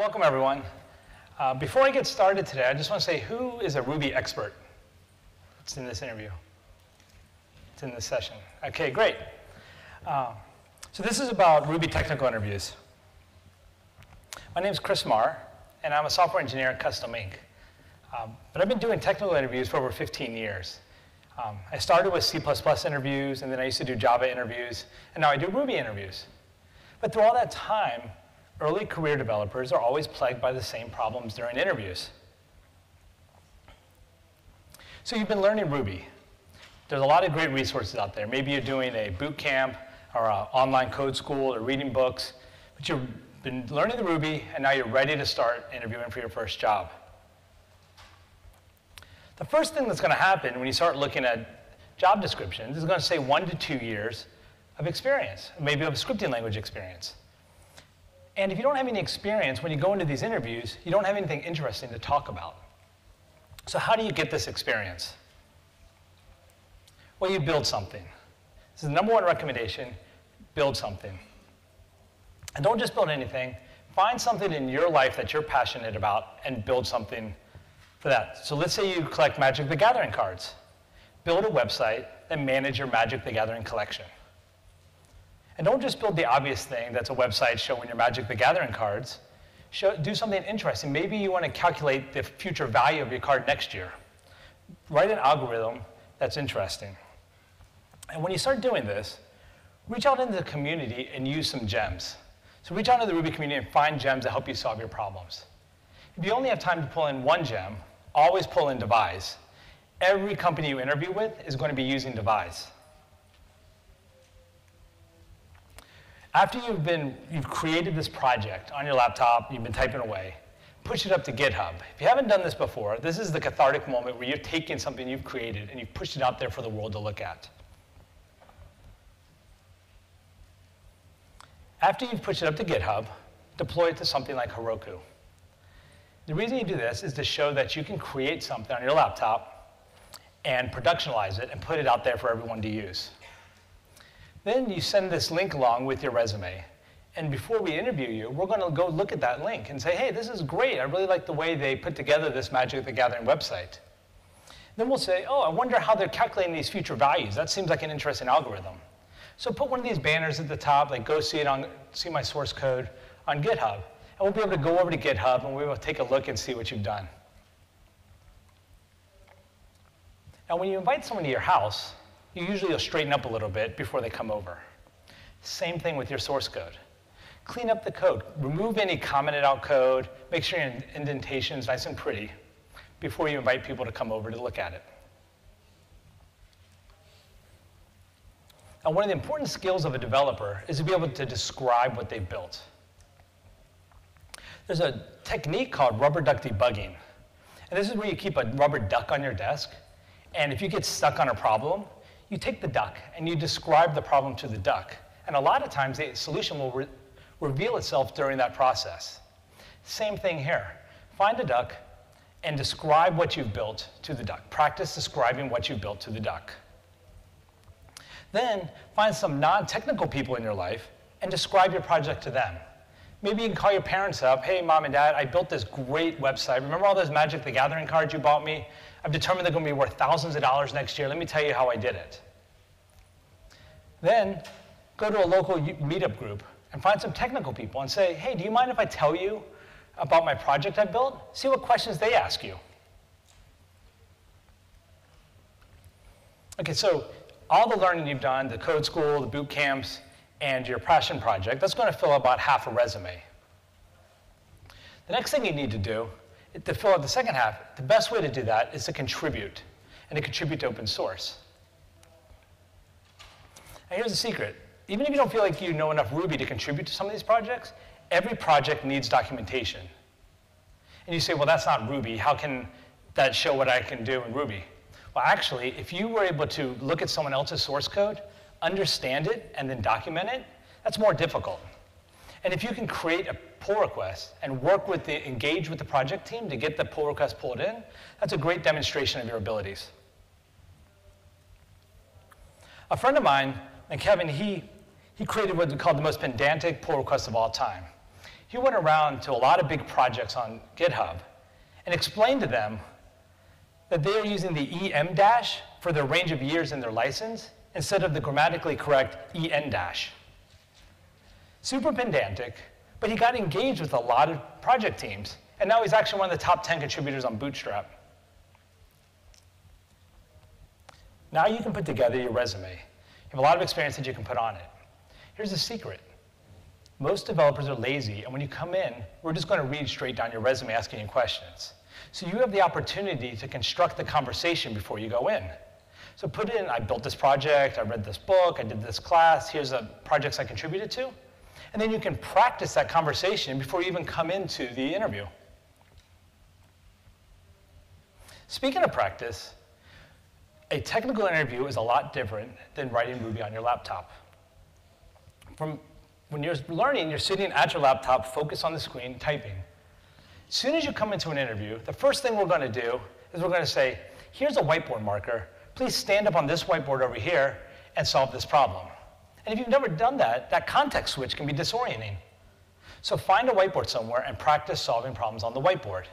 Welcome everyone. Uh, before I get started today, I just want to say who is a Ruby expert? It's in this interview. It's in this session. Okay, great. Uh, so this is about Ruby technical interviews. My name is Chris Mar, and I'm a software engineer at CustomInk Um, but I've been doing technical interviews for over 15 years. Um, I started with C++ interviews, and then I used to do Java interviews, and now I do Ruby interviews. But through all that time, early career developers are always plagued by the same problems during interviews. So you've been learning Ruby. There's a lot of great resources out there. Maybe you're doing a boot camp or an online code school or reading books, but you've been learning the Ruby and now you're ready to start interviewing for your first job. The first thing that's going to happen when you start looking at job descriptions is going to say one to two years of experience, maybe of scripting language experience. And if you don't have any experience, when you go into these interviews, you don't have anything interesting to talk about. So how do you get this experience? Well, you build something. This is the number one recommendation, build something. And don't just build anything, find something in your life that you're passionate about and build something for that. So let's say you collect Magic the Gathering cards. Build a website and manage your Magic the Gathering collection. And don't just build the obvious thing that's a website showing your Magic the Gathering cards. Show, do something interesting. Maybe you want to calculate the future value of your card next year. Write an algorithm that's interesting. And when you start doing this, reach out into the community and use some gems. So reach out into the Ruby community and find gems that help you solve your problems. If you only have time to pull in one gem, always pull in Devise. Every company you interview with is going to be using Devise. After you've, been, you've created this project on your laptop, you've been typing away, push it up to GitHub. If you haven't done this before, this is the cathartic moment where you're taking something you've created and you've pushed it out there for the world to look at. After you've pushed it up to GitHub, deploy it to something like Heroku. The reason you do this is to show that you can create something on your laptop and productionalize it and put it out there for everyone to use. Then you send this link along with your resume. And before we interview you, we're going to go look at that link and say, hey, this is great. I really like the way they put together this Magic the Gathering website. Then we'll say, oh, I wonder how they're calculating these future values. That seems like an interesting algorithm. So put one of these banners at the top, like go see it on, see my source code on GitHub. And we'll be able to go over to GitHub and we will take a look and see what you've done. Now, when you invite someone to your house, you usually will straighten up a little bit before they come over. Same thing with your source code. Clean up the code. Remove any commented out code. Make sure your indentation is nice and pretty before you invite people to come over to look at it. Now, one of the important skills of a developer is to be able to describe what they've built. There's a technique called rubber duck debugging. And this is where you keep a rubber duck on your desk. And if you get stuck on a problem, you take the duck and you describe the problem to the duck. And a lot of times the solution will re reveal itself during that process. Same thing here. Find a duck and describe what you've built to the duck. Practice describing what you've built to the duck. Then find some non-technical people in your life and describe your project to them. Maybe you can call your parents up, hey mom and dad, I built this great website. Remember all those Magic the Gathering cards you bought me? I've determined they're going to be worth thousands of dollars next year. Let me tell you how I did it. Then go to a local meetup group and find some technical people and say, hey, do you mind if I tell you about my project I built? See what questions they ask you. Okay, so all the learning you've done, the code school, the boot camps, and your passion project, that's going to fill about half a resume. The next thing you need to do to fill out the second half, the best way to do that is to contribute, and to contribute to open source. And here's the secret. Even if you don't feel like you know enough Ruby to contribute to some of these projects, every project needs documentation. And you say, well, that's not Ruby. How can that show what I can do in Ruby? Well, actually, if you were able to look at someone else's source code, understand it, and then document it, that's more difficult. And if you can create a pull request and work with the, engage with the project team to get the pull request pulled in, that's a great demonstration of your abilities. A friend of mine, and Kevin, he, he created what we call the most pedantic pull request of all time. he went around to a lot of big projects on GitHub and explained to them that they are using the EM dash for their range of years in their license instead of the grammatically correct EN dash. Super pedantic, but he got engaged with a lot of project teams, and now he's actually one of the top 10 contributors on Bootstrap. Now you can put together your resume. You have a lot of experience that you can put on it. Here's the secret. Most developers are lazy, and when you come in, we're just going to read straight down your resume asking you questions. So you have the opportunity to construct the conversation before you go in. So put in, I built this project, I read this book, I did this class, here's the projects I contributed to. And then you can practice that conversation before you even come into the interview. Speaking of practice, a technical interview is a lot different than writing Ruby on your laptop. From when you're learning, you're sitting at your laptop, focused on the screen, typing. As soon as you come into an interview, the first thing we're going to do is we're going to say, here's a whiteboard marker. Please stand up on this whiteboard over here and solve this problem. And if you've never done that, that context switch can be disorienting. So find a whiteboard somewhere and practice solving problems on the whiteboard.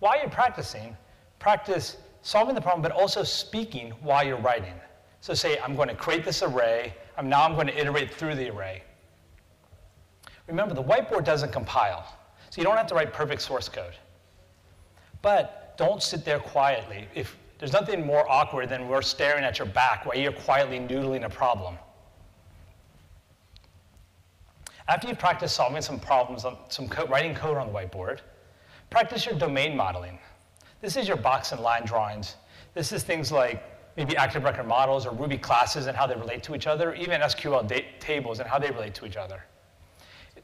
While you're practicing, practice solving the problem, but also speaking while you're writing. So say, I'm going to create this array. I'm, now I'm going to iterate through the array. Remember, the whiteboard doesn't compile, so you don't have to write perfect source code. But don't sit there quietly. If there's nothing more awkward than we're staring at your back while you're quietly noodling a problem. After you've practiced solving some problems, some code, writing code on the whiteboard, practice your domain modeling. This is your box and line drawings. This is things like maybe active record models or Ruby classes and how they relate to each other, even SQL tables and how they relate to each other.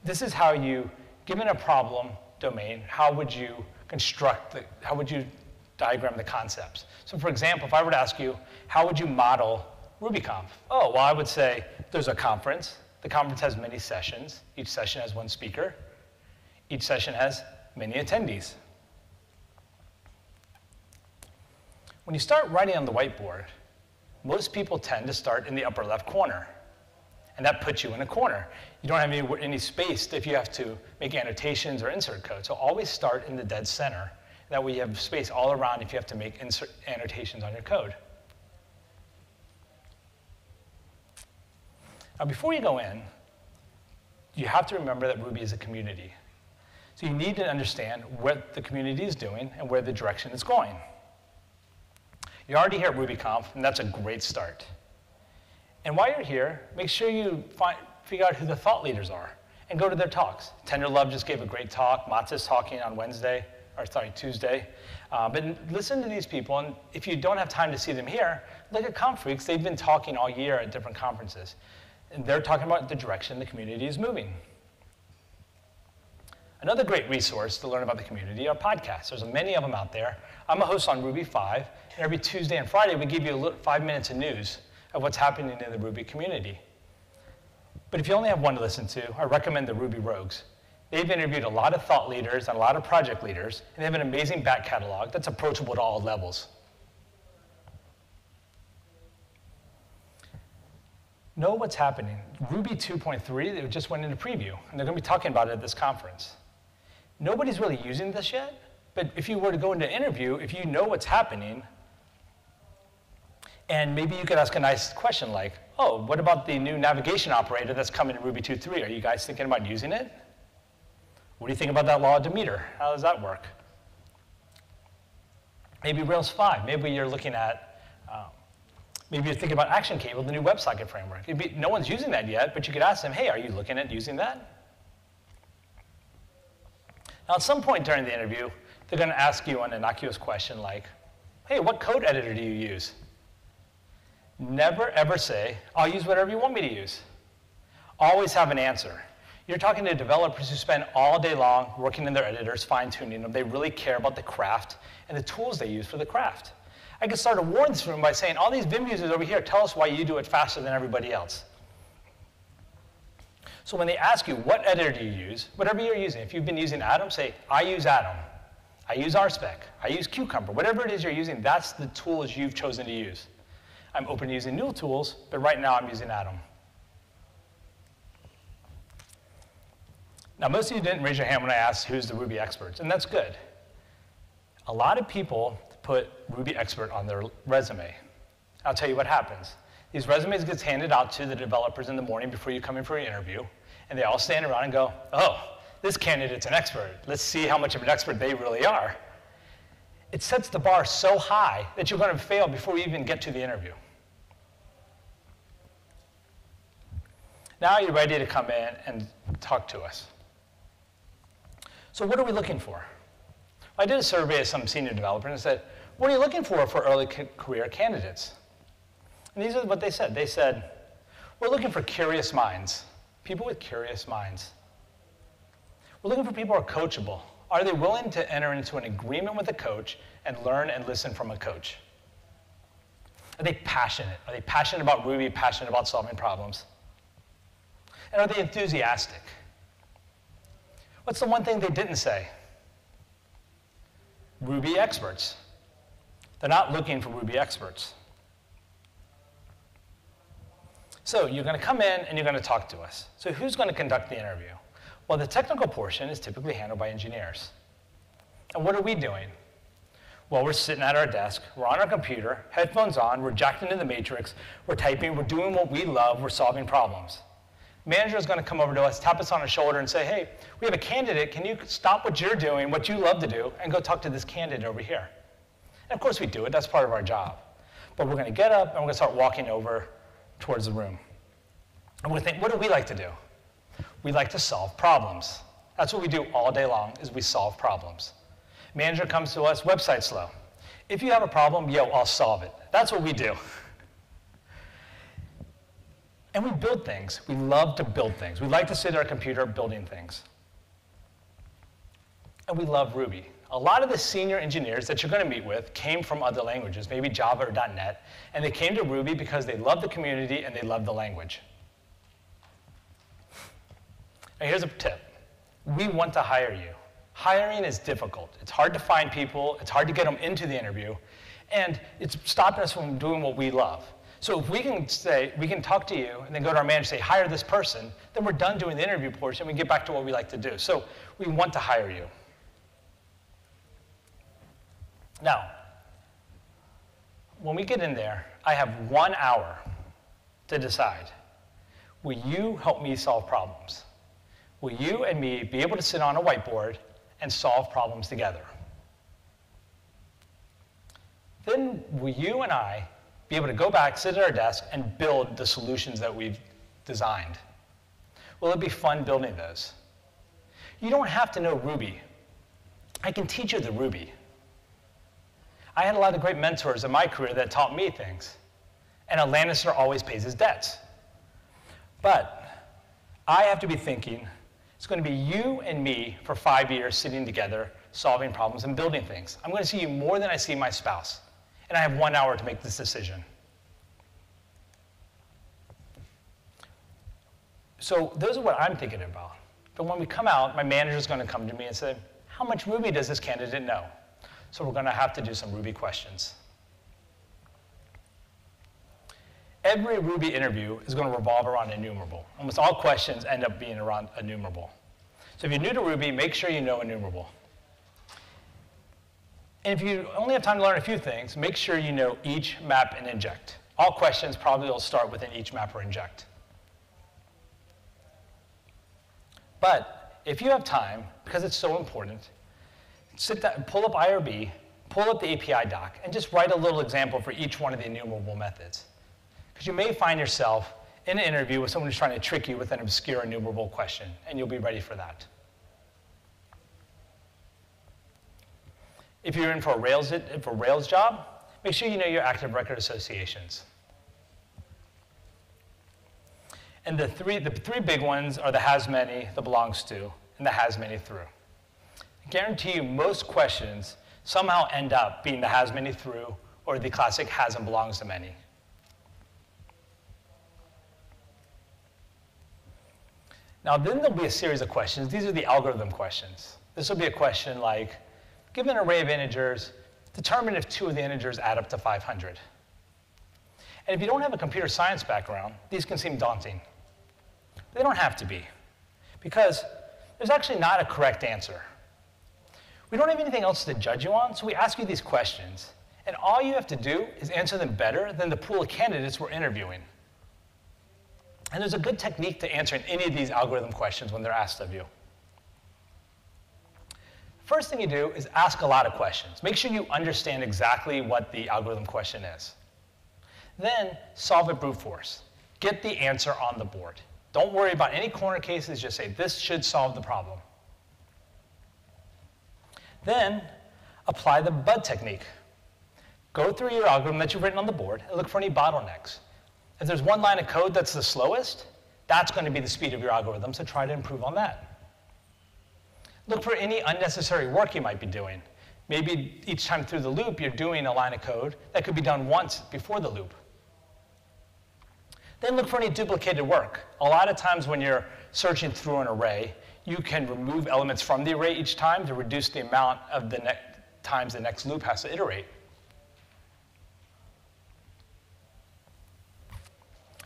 This is how you, given a problem domain, how would you construct, the, how would you diagram the concepts? So for example, if I were to ask you, how would you model RubyConf? Oh, well, I would say there's a conference. The conference has many sessions. Each session has one speaker. Each session has many attendees. When you start writing on the whiteboard, most people tend to start in the upper left corner. And that puts you in a corner. You don't have any, any space if you have to make annotations or insert code. So always start in the dead center. That way you have space all around if you have to make insert annotations on your code. Now before you go in, you have to remember that Ruby is a community. So you need to understand what the community is doing and where the direction is going. You're already here at RubyConf, and that's a great start. And while you're here, make sure you find, figure out who the thought leaders are and go to their talks. Tenderlove just gave a great talk. Matz's talking on Wednesday, or sorry, Tuesday. Uh, but listen to these people, and if you don't have time to see them here, look at Confreaks. They've been talking all year at different conferences. And they're talking about the direction the community is moving. Another great resource to learn about the community are podcasts. There's many of them out there. I'm a host on Ruby 5, and every Tuesday and Friday, we give you a little, five minutes of news of what's happening in the Ruby community. But if you only have one to listen to, I recommend the Ruby Rogues. They've interviewed a lot of thought leaders and a lot of project leaders, and they have an amazing back catalog that's approachable to all levels. Know what's happening. Ruby 2.3, they just went into preview, and they're going to be talking about it at this conference. Nobody's really using this yet, but if you were to go into an interview, if you know what's happening, and maybe you could ask a nice question like, oh, what about the new navigation operator that's coming in Ruby 2.3? Are you guys thinking about using it? What do you think about that law of Demeter? How does that work? Maybe Rails 5. Maybe you're looking at, um, maybe you're thinking about Action Cable, the new WebSocket framework. Be, no one's using that yet, but you could ask them, hey, are you looking at using that? Now, at some point during the interview, they're going to ask you an innocuous question like, hey, what code editor do you use? Never ever say, I'll use whatever you want me to use. Always have an answer. You're talking to developers who spend all day long working in their editors, fine tuning them. They really care about the craft and the tools they use for the craft. I could start a war in this room by saying, all these Vim users over here, tell us why you do it faster than everybody else. So when they ask you, what editor do you use, whatever you're using, if you've been using Atom, say, I use Atom. I use RSpec. I use Cucumber. Whatever it is you're using, that's the tools you've chosen to use. I'm open to using new tools, but right now I'm using Atom. Now, most of you didn't raise your hand when I asked who's the Ruby experts, and that's good. A lot of people put Ruby expert on their resume. I'll tell you what happens. These resumes get handed out to the developers in the morning before you come in for your interview, and they all stand around and go, oh, this candidate's an expert. Let's see how much of an expert they really are. It sets the bar so high that you're going to fail before you even get to the interview. Now you're ready to come in and talk to us. So what are we looking for? I did a survey of some senior developers and said, what are you looking for for early career candidates? And these are what they said. They said, we're looking for curious minds, people with curious minds. We're looking for people who are coachable. Are they willing to enter into an agreement with a coach and learn and listen from a coach? Are they passionate? Are they passionate about Ruby, passionate about solving problems? And are they enthusiastic? What's the one thing they didn't say? Ruby experts. They're not looking for Ruby experts. So you're going to come in and you're going to talk to us. So who's going to conduct the interview? Well, the technical portion is typically handled by engineers. And what are we doing? Well, we're sitting at our desk, we're on our computer, headphones on, we're jacked into the matrix, we're typing, we're doing what we love, we're solving problems. Manager is going to come over to us, tap us on the shoulder, and say, hey, we have a candidate. Can you stop what you're doing, what you love to do, and go talk to this candidate over here? And of course we do it. That's part of our job. But we're going to get up and we're going to start walking over towards the room. And to think, what do we like to do? We like to solve problems. That's what we do all day long, is we solve problems. Manager comes to us, website slow. If you have a problem, yo, I'll solve it. That's what we do. And we build things. We love to build things. We like to sit at our computer building things. And we love Ruby. A lot of the senior engineers that you're going to meet with came from other languages, maybe Java or .NET, and they came to Ruby because they love the community and they love the language. Now here's a tip. We want to hire you. Hiring is difficult. It's hard to find people, it's hard to get them into the interview, and it's stopping us from doing what we love. So if we can say, we can talk to you and then go to our manager and say, hire this person, then we're done doing the interview portion, and we get back to what we like to do. So we want to hire you. Now, when we get in there, I have one hour to decide. Will you help me solve problems? Will you and me be able to sit on a whiteboard and solve problems together? Then will you and I be able to go back, sit at our desk, and build the solutions that we've designed? Will it be fun building those? You don't have to know Ruby. I can teach you the Ruby. I had a lot of great mentors in my career that taught me things. And a Lannister always pays his debts. But I have to be thinking, it's going to be you and me for five years sitting together, solving problems and building things. I'm going to see you more than I see my spouse. And I have one hour to make this decision. So those are what I'm thinking about. But when we come out, my manager is going to come to me and say, how much Ruby does this candidate know? So we're going to have to do some Ruby questions. Every Ruby interview is going to revolve around enumerable. Almost all questions end up being around enumerable. So if you're new to Ruby, make sure you know enumerable. And if you only have time to learn a few things, make sure you know each map and inject. All questions probably will start within each map or inject. But if you have time, because it's so important, sit down, pull up IRB, pull up the API doc, and just write a little example for each one of the enumerable methods. Because you may find yourself in an interview with someone who's trying to trick you with an obscure enumerable question, and you'll be ready for that. If you're in for a Rails, for Rails job, make sure you know your active record associations. And the three, the three big ones are the has many, the belongs to, and the has many through. I guarantee you most questions somehow end up being the has many through or the classic has and belongs to many. Now then there'll be a series of questions. These are the algorithm questions. This will be a question like, given an array of integers, determine if two of the integers add up to 500. And if you don't have a computer science background, these can seem daunting. But they don't have to be. Because there's actually not a correct answer. We don't have anything else to judge you on, so we ask you these questions. And all you have to do is answer them better than the pool of candidates we're interviewing. And there's a good technique to answering any of these algorithm questions when they're asked of you. First thing you do is ask a lot of questions. Make sure you understand exactly what the algorithm question is. Then solve it brute force. Get the answer on the board. Don't worry about any corner cases, just say, this should solve the problem. Then apply the BUD technique. Go through your algorithm that you've written on the board and look for any bottlenecks. If there's one line of code that's the slowest, that's going to be the speed of your algorithm, so try to improve on that. Look for any unnecessary work you might be doing. Maybe each time through the loop, you're doing a line of code that could be done once before the loop. Then look for any duplicated work. A lot of times when you're searching through an array, you can remove elements from the array each time to reduce the amount of the next times the next loop has to iterate.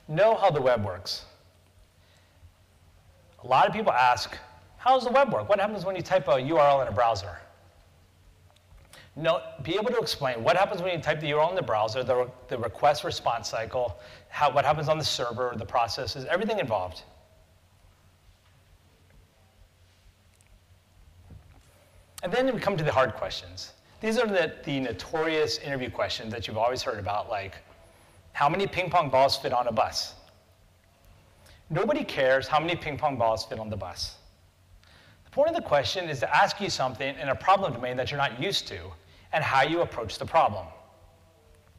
Know how the web works. A lot of people ask, how does the web work? What happens when you type a URL in a browser? No, be able to explain what happens when you type the URL in the browser, the, the request response cycle, how, what happens on the server, the processes, everything involved. And then we come to the hard questions. These are the, the notorious interview questions that you've always heard about, like how many ping pong balls fit on a bus? Nobody cares how many ping pong balls fit on the bus. The point of the question is to ask you something in a problem domain that you're not used to and how you approach the problem.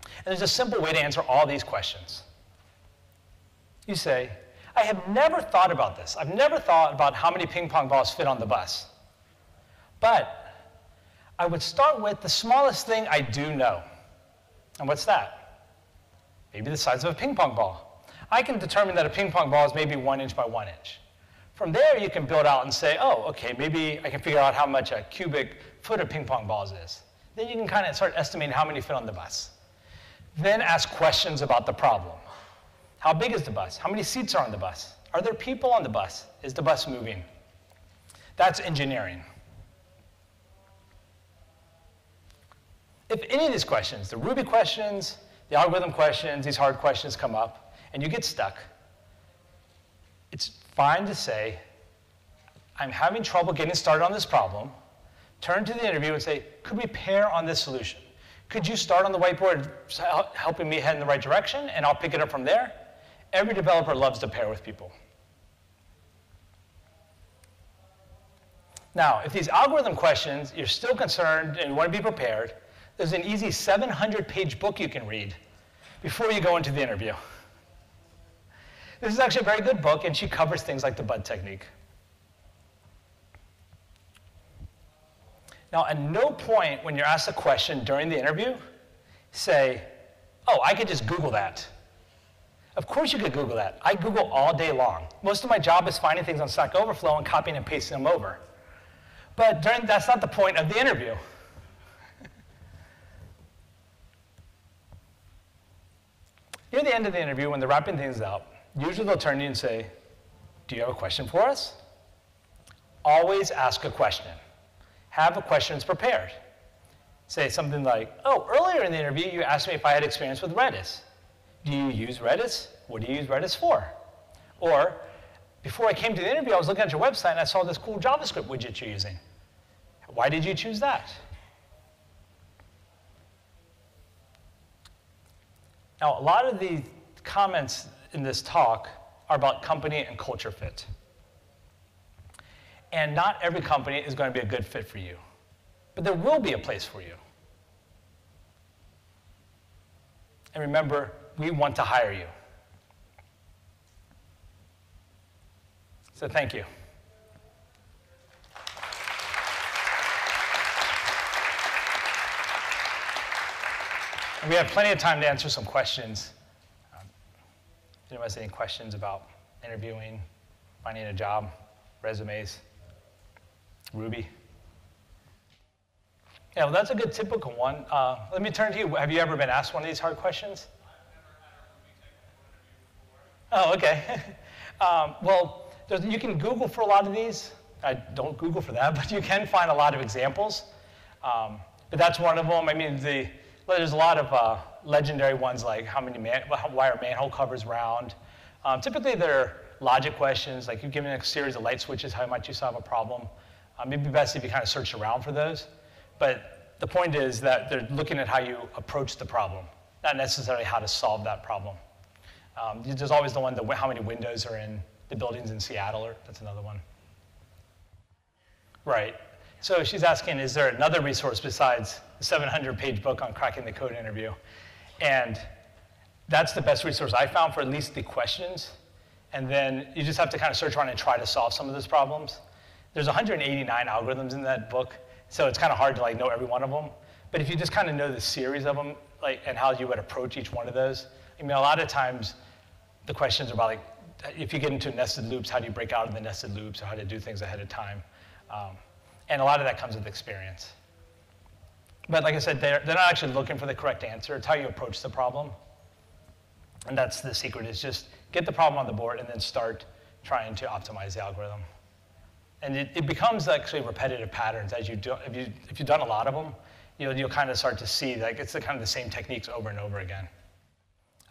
And there's a simple way to answer all these questions. You say, I have never thought about this. I've never thought about how many ping pong balls fit on the bus. But I would start with the smallest thing I do know. And what's that? Maybe the size of a ping pong ball. I can determine that a ping pong ball is maybe one inch by one inch. From there, you can build out and say, oh, okay, maybe I can figure out how much a cubic foot of ping pong balls is. Then you can kind of start estimating how many fit on the bus. Then ask questions about the problem. How big is the bus? How many seats are on the bus? Are there people on the bus? Is the bus moving? That's engineering. If any of these questions, the Ruby questions, the algorithm questions, these hard questions come up, and you get stuck, it's fine to say, I'm having trouble getting started on this problem. Turn to the interview and say, could we pair on this solution? Could you start on the whiteboard helping me head in the right direction, and I'll pick it up from there? Every developer loves to pair with people. Now, if these algorithm questions, you're still concerned and you want to be prepared, there's an easy 700-page book you can read before you go into the interview. This is actually a very good book, and she covers things like the bud technique. Now, at no point when you're asked a question during the interview, say, oh, I could just Google that. Of course you could Google that. I Google all day long. Most of my job is finding things on Stack Overflow and copying and pasting them over. But during, that's not the point of the interview. Near the end of the interview, when they're wrapping things up, Usually they'll turn to you and say, do you have a question for us? Always ask a question. Have a questions prepared. Say something like, oh, earlier in the interview you asked me if I had experience with Redis. Do you use Redis? What do you use Redis for? Or, before I came to the interview, I was looking at your website and I saw this cool JavaScript widget you're using. Why did you choose that? Now, a lot of the comments in this talk are about company and culture fit. And not every company is going to be a good fit for you. But there will be a place for you. And remember, we want to hire you. So thank you. We have plenty of time to answer some questions anyone has any questions about interviewing, finding a job, resumes, Ruby? Yeah, well, that's a good typical one. Uh, let me turn to you. Have you ever been asked one of these hard questions? Oh, okay. um, well, you can Google for a lot of these. I don't Google for that, but you can find a lot of examples. Um, but that's one of them. I mean, the, there's a lot of uh, legendary ones like how many man, why are manhole covers round? Um, typically, they're logic questions, like you're given a series of light switches, how might you solve a problem? Um, it'd be best if you kind of search around for those. But the point is that they're looking at how you approach the problem, not necessarily how to solve that problem. Um, there's always the one, the, how many windows are in the buildings in Seattle, or that's another one. Right. So she's asking, is there another resource besides the 700-page book on cracking the code interview? And that's the best resource I found for at least the questions. And then you just have to kind of search around and try to solve some of those problems. There's 189 algorithms in that book, so it's kind of hard to like know every one of them. But if you just kind of know the series of them, like, and how you would approach each one of those, I mean, a lot of times the questions are about like, if you get into nested loops, how do you break out of the nested loops, or how to do things ahead of time. Um, and a lot of that comes with experience. But like I said, they're, they're not actually looking for the correct answer. It's how you approach the problem. And that's the secret, is just get the problem on the board and then start trying to optimize the algorithm. And it, it becomes actually repetitive patterns as you do, if, you, if you've done a lot of them, you'll, you'll kind of start to see like it's the kind of the same techniques over and over again.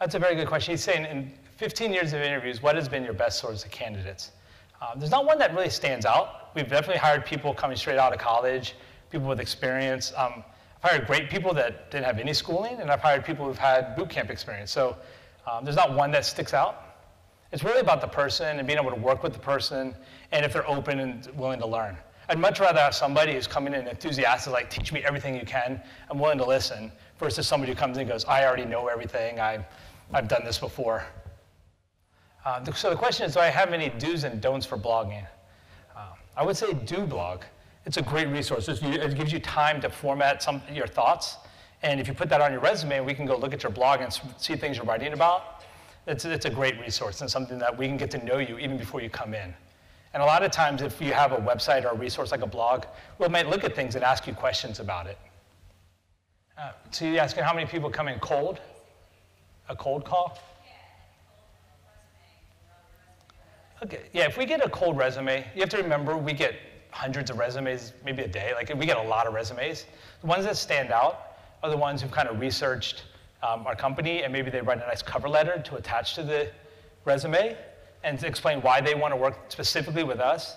That's a very good question. He's saying in 15 years of interviews, what has been your best source of candidates? Um, there's not one that really stands out. We've definitely hired people coming straight out of college, people with experience. Um, I've hired great people that didn't have any schooling, and I've hired people who've had boot camp experience. So um, there's not one that sticks out. It's really about the person and being able to work with the person, and if they're open and willing to learn. I'd much rather have somebody who's coming in enthusiastic, like, teach me everything you can, I'm willing to listen, versus somebody who comes in and goes, I already know everything, I, I've done this before. Uh, so the question is, do I have any do's and don'ts for blogging? Uh, I would say do blog. It's a great resource. It gives you time to format some your thoughts. And if you put that on your resume, we can go look at your blog and see things you're writing about. It's, it's a great resource and something that we can get to know you even before you come in. And a lot of times, if you have a website or a resource like a blog, we might look at things and ask you questions about it. Uh, so you're asking how many people come in cold? A cold call? Okay, yeah, if we get a cold resume, you have to remember we get hundreds of resumes, maybe a day. Like we get a lot of resumes. The ones that stand out are the ones who've kind of researched um, our company and maybe they write a nice cover letter to attach to the resume and to explain why they want to work specifically with us.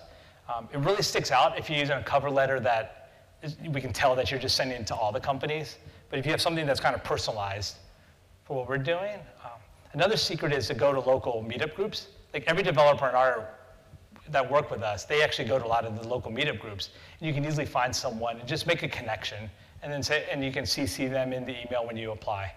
Um, it really sticks out if you use a cover letter that is, we can tell that you're just sending it to all the companies. But if you have something that's kind of personalized for what we're doing, um, another secret is to go to local meetup groups like every developer in our that work with us, they actually go to a lot of the local meetup groups. And you can easily find someone and just make a connection, and then say, and you can CC them in the email when you apply.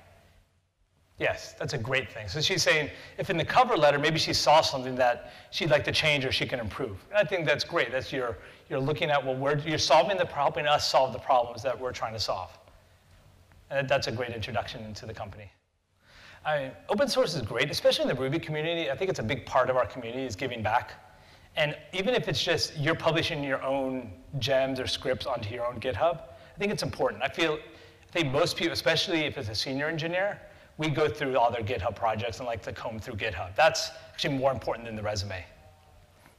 Yes, that's a great thing. So she's saying if in the cover letter maybe she saw something that she'd like to change or she can improve. And I think that's great. That's your you're looking at what we're you're solving the helping us solve the problems that we're trying to solve. And that's a great introduction into the company. I open source is great, especially in the Ruby community. I think it's a big part of our community is giving back. And even if it's just you're publishing your own gems or scripts onto your own GitHub, I think it's important. I feel, I think most people, especially if it's a senior engineer, we go through all their GitHub projects and like to comb through GitHub. That's actually more important than the resume.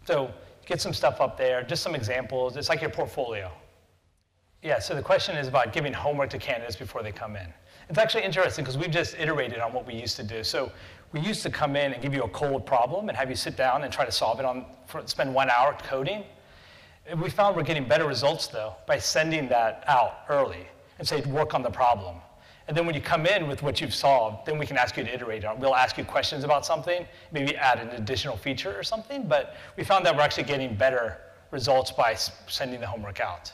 So get some stuff up there, just some examples. It's like your portfolio. Yeah, so the question is about giving homework to candidates before they come in. It's actually interesting because we've just iterated on what we used to do. So we used to come in and give you a cold problem and have you sit down and try to solve it on, for, spend one hour coding. We found we're getting better results though by sending that out early and say work on the problem. And then when you come in with what you've solved, then we can ask you to iterate on. We'll ask you questions about something, maybe add an additional feature or something, but we found that we're actually getting better results by sending the homework out.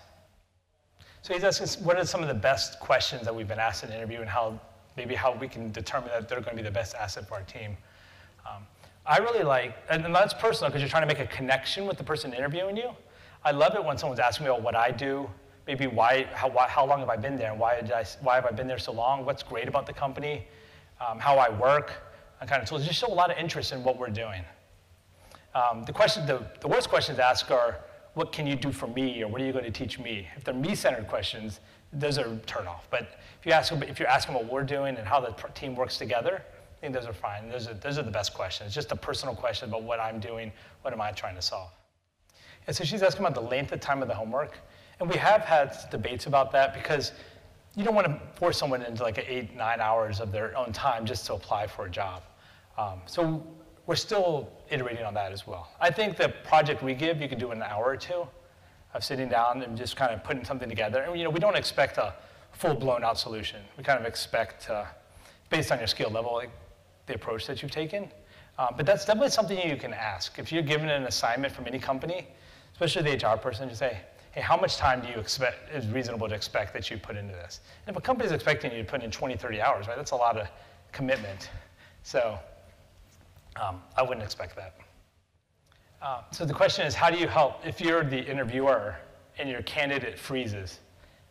So he's asking what are some of the best questions that we've been asked in an interview and how maybe how we can determine that they're going to be the best asset for our team. Um, I really like, and that's personal because you're trying to make a connection with the person interviewing you. I love it when someone's asking me about what I do, maybe why, how, why, how long have I been there, and why, did I, why have I been there so long, what's great about the company, um, how I work, and kind of tools. Just show a lot of interest in what we're doing. Um, the, question, the, the worst questions to ask are, what can you do for me or what are you going to teach me? If they're me-centered questions, those are turn off. But if you ask if you're asking what we're doing and how the team works together, I think those are fine. Those are, those are the best questions. Just a personal question about what I'm doing, what am I trying to solve. And so she's asking about the length of time of the homework. And we have had debates about that because you don't want to force someone into like eight, nine hours of their own time just to apply for a job. Um, so we're still iterating on that as well. I think the project we give, you can do in an hour or two of sitting down and just kind of putting something together. And you know, we don't expect a full blown out solution. We kind of expect, uh, based on your skill level, like the approach that you've taken. Uh, but that's definitely something you can ask. If you're given an assignment from any company, especially the HR person, you say, hey, how much time do you expect is reasonable to expect that you put into this? And if a company is expecting you to put in 20, 30 hours, right, that's a lot of commitment. So um, I wouldn't expect that. Uh, so the question is, how do you help if you're the interviewer and your candidate freezes?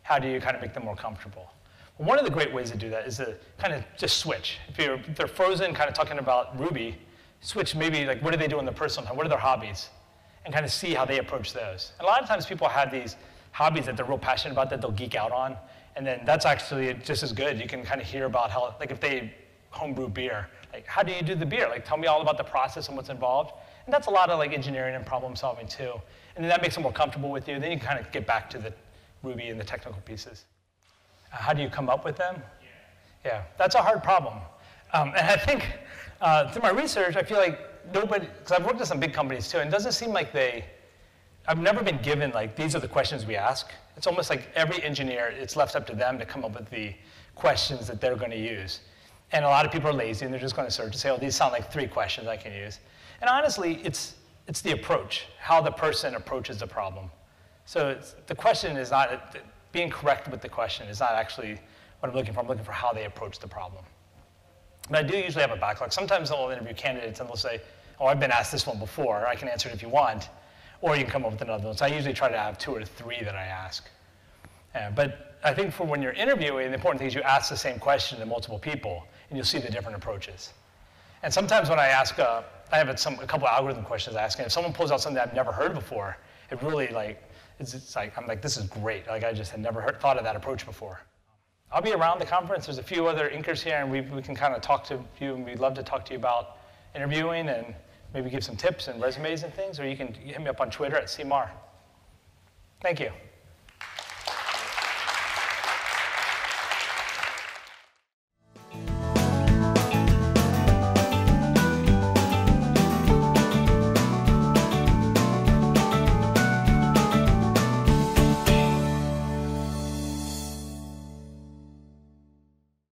How do you kind of make them more comfortable? Well, one of the great ways to do that is to kind of just switch. If, if they're frozen, kind of talking about Ruby, switch maybe like what do they do in their personal time? What are their hobbies? And kind of see how they approach those. And a lot of times people have these hobbies that they're real passionate about that they'll geek out on. And then that's actually just as good. You can kind of hear about how, like if they homebrew beer, like how do you do the beer? Like tell me all about the process and what's involved. And that's a lot of like engineering and problem solving too. And then that makes them more comfortable with you. Then you kind of get back to the Ruby and the technical pieces. Uh, how do you come up with them? Yeah, yeah that's a hard problem. Um, and I think uh, through my research, I feel like nobody, because I've worked at some big companies too, and it doesn't seem like they, I've never been given like, these are the questions we ask. It's almost like every engineer, it's left up to them to come up with the questions that they're going to use. And a lot of people are lazy and they're just going to search and say, oh, these sound like three questions I can use. And honestly, it's, it's the approach, how the person approaches the problem. So the question is not, being correct with the question is not actually what I'm looking for. I'm looking for how they approach the problem. But I do usually have a backlog. Sometimes I'll interview candidates and they'll say, oh, I've been asked this one before. I can answer it if you want. Or you can come up with another one. So I usually try to have two or three that I ask. Yeah, but I think for when you're interviewing, the important thing is you ask the same question to multiple people, and you'll see the different approaches. And sometimes when I ask, uh, I have some, a couple algorithm questions I ask, and if someone pulls out something I've never heard before, it really like, it's, it's like, I'm like, this is great. Like I just had never heard, thought of that approach before. I'll be around the conference. There's a few other inkers here, and we, we can kind of talk to you, and we'd love to talk to you about interviewing and maybe give some tips and resumes and things, or you can hit me up on Twitter at CMAR. Thank you.